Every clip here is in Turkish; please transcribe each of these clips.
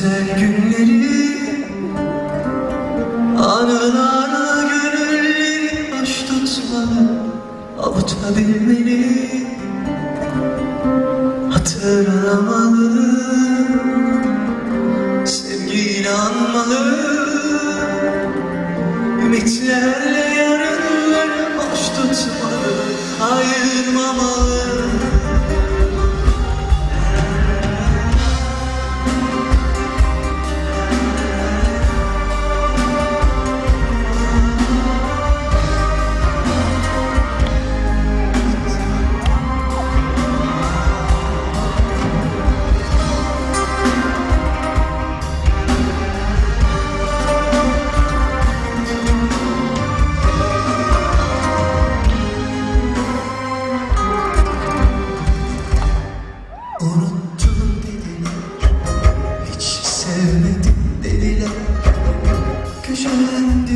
güzel günleri Anılarla gönülleri baş tutmalı Avutabilmeli. Hatırlamalı Sevgiyle anmalı Ümitlerle yarınları baş tutmalı Ayırmamalı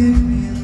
you.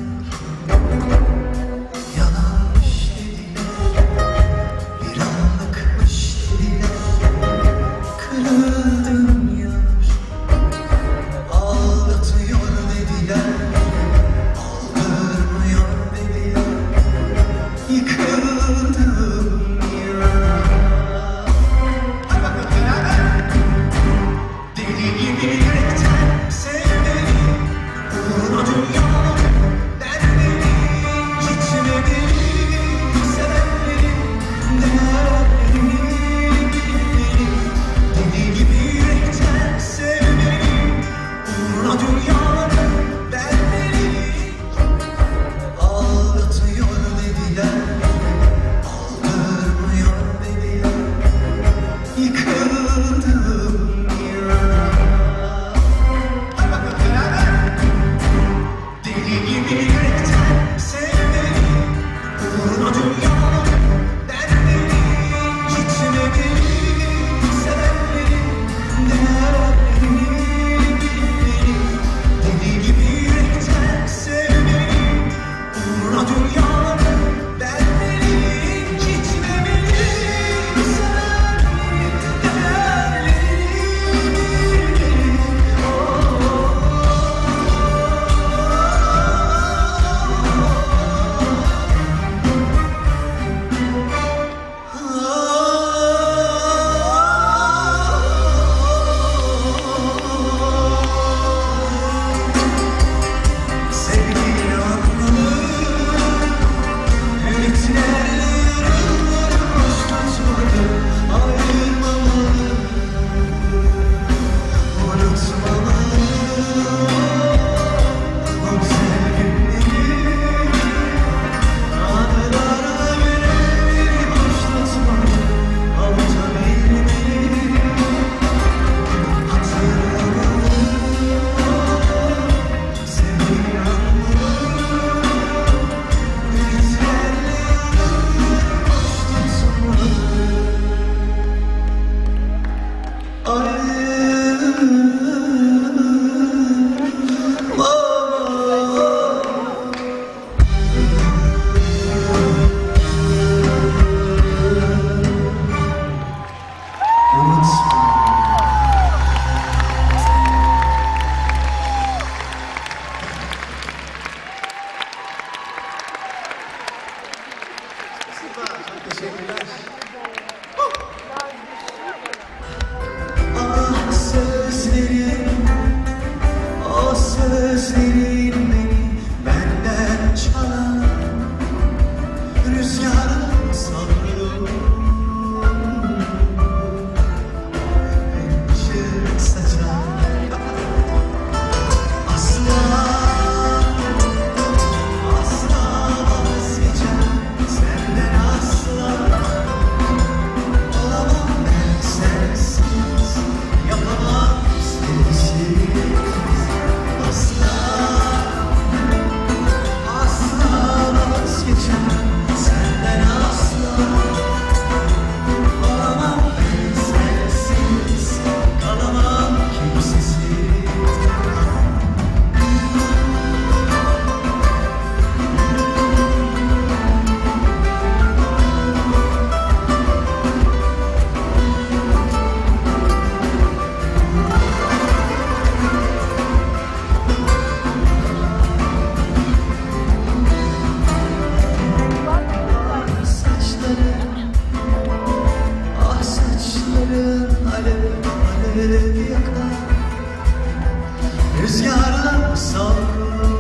alev alev yakar Rüzgarla savrulur